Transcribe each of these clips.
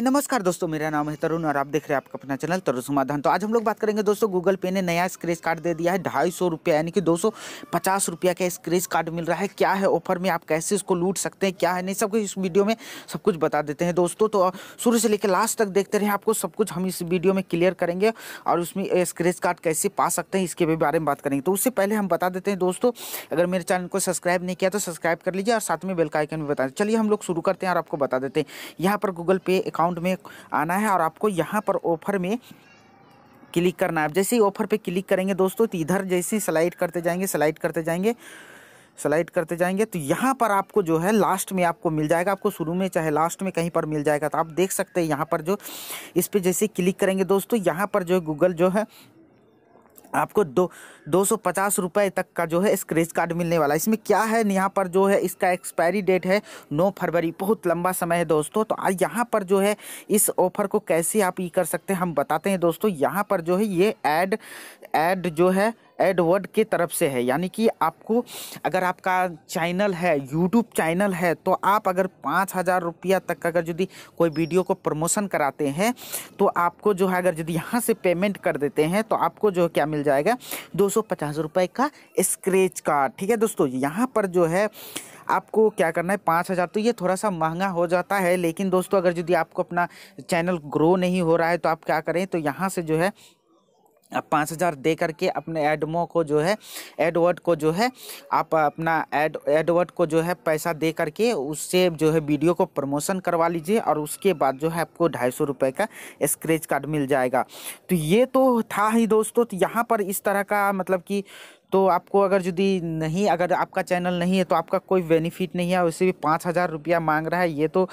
नमस्कार दोस्तों, मेरा नाम है तरुण और आप देख रहे हैं आपका अपना चैनल तरुण समाधान। तो आज हम लोग बात करेंगे दोस्तों गूगल पे ने नया स्क्रेच कार्ड दे दिया है, ढाई सौ रुपया, यानी कि दो सौ पचास रुपया का स्क्रेच कार्ड मिल रहा है। क्या है ऑफ़र में, आप कैसे इसको लूट सकते हैं, क्या है, नहीं, सब कुछ इस वीडियो में सब कुछ बता देते हैं दोस्तों। तो शुरू से लेकर लास्ट तक देखते रहे आपको, सब कुछ हम इस वीडियो में क्लियर करेंगे और उसमें स्क्रेच कार्ड कैसे पा सकते हैं, इसके बारे में बात करेंगे। तो उससे पहले हम बता देते हैं दोस्तों, अगर मेरे चैनल को सब्सक्राइब नहीं किया तो सब्सक्राइब कर लीजिए और साथ में बेल का भी बता चलिए हम लोग शुरू करते हैं और आपको बता देते हैं। यहाँ पर गूगल पे अकाउंट में आना है और आपको यहाँ पर ऑफ़र में क्लिक करना है। जैसे ही ऑफ़र पे क्लिक करेंगे दोस्तों तो इधर जैसे ही स्लाइड करते जाएँगे स्लाइड करते जाएँगे स्लाइड करते जाएँगे तो यहाँ पर आपको जो है लास्ट में आपको मिल जाएगा। आपको शुरू में चाहे लास्ट में कहीं पर मिल जाएगा तो आप देख सकते हैं यहाँ पर जो इस पर जैसे क्लिक करेंगे दोस्तों, यहाँ पर जो गूगल जो है आपको दो दो सौ पचास रुपये तक का जो है स्क्रेच कार्ड मिलने वाला है। इसमें क्या है? यहाँ पर जो है इसका एक्सपायरी डेट है नौ फरवरी। बहुत लंबा समय है दोस्तों। तो यहाँ पर जो है इस ऑफ़र को कैसे आप ये कर सकते हैं हम बताते हैं दोस्तों। यहाँ पर जो है ये ऐड ऐड जो है एडवर्ड के तरफ़ से है। यानी कि आपको, अगर आपका चैनल है, यूट्यूब चैनल है तो आप अगर पाँच हज़ार रुपया तक अगर यदि कोई वीडियो को प्रमोशन कराते हैं तो आपको जो है, अगर यदि यहाँ से पेमेंट कर देते हैं तो आपको जो क्या मिल जाएगा? दो सौ पचास रुपये का स्क्रेच कार्ड। ठीक है दोस्तों, यहाँ पर जो है, आपको क्या करना है, पाँच हज़ार तो ये थोड़ा सा महँगा हो जाता है, लेकिन दोस्तों, अगर यदि आपको अपना चैनल ग्रो नहीं हो रहा है तो आप क्या करें तो यहाँ से जो है आप पाँच हज़ार दे करके अपने एडमो को जो है, एडवर्ड को जो है, आप अपना एड, एडवर्ड को जो है पैसा दे करके उससे जो है वीडियो को प्रमोशन करवा लीजिए और उसके बाद जो है आपको ढाई सौ रुपये का स्क्रेच कार्ड मिल जाएगा। तो ये तो था ही दोस्तों तो यहाँ पर इस तरह का मतलब कि तो आपको अगर यदि नहीं, अगर आपका चैनल नहीं है तो आपका कोई बेनिफिट नहीं है वैसे भी पाँच हज़ार रुपया मांग रहा है, ये तो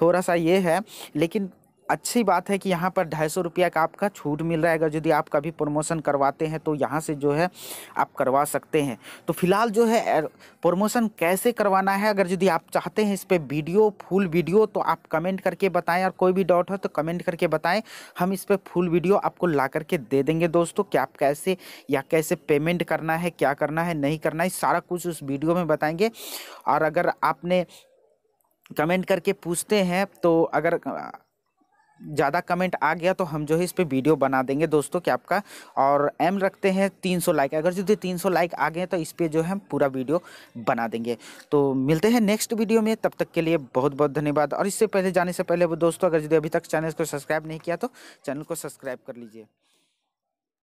थोड़ा सा ये है। लेकिन अच्छी बात है कि यहाँ पर ढाई सौ रुपया का आपका छूट मिल रहा है। अगर यदि आप कभी प्रमोशन करवाते हैं तो यहाँ से जो है आप करवा सकते हैं। तो फ़िलहाल जो है प्रमोशन कैसे करवाना है? अगर यदि आप चाहते हैं इस पर वीडियो, फुल वीडियो तो आप कमेंट करके बताएँ। और कोई भी डाउट हो तो कमेंट करके बताएँ। हम इस पर फुल वीडियो आपको ला करके दे देंगे दोस्तों, कि आप कैसे या कैसे पेमेंट करना है, क्या करना है, नहीं करना है, सारा कुछ उस वीडियो में बताएँगे। और अगर आपने कमेंट करके पूछते हैं तो अगर ज़्यादा कमेंट आ गया तो हम जो है इस पर वीडियो बना देंगे दोस्तों कि आपका और एम रखते हैं 300 लाइक अगर जो 300 लाइक आ गए तो इस पर जो है हम पूरा वीडियो बना देंगे। तो मिलते हैं नेक्स्ट वीडियो में। तब तक के लिए बहुत बहुत धन्यवाद। और इससे पहले जाने से पहले दोस्तों, अगर जो अभी तक चैनल को सब्सक्राइब नहीं किया तो चैनल को सब्सक्राइब कर लीजिए।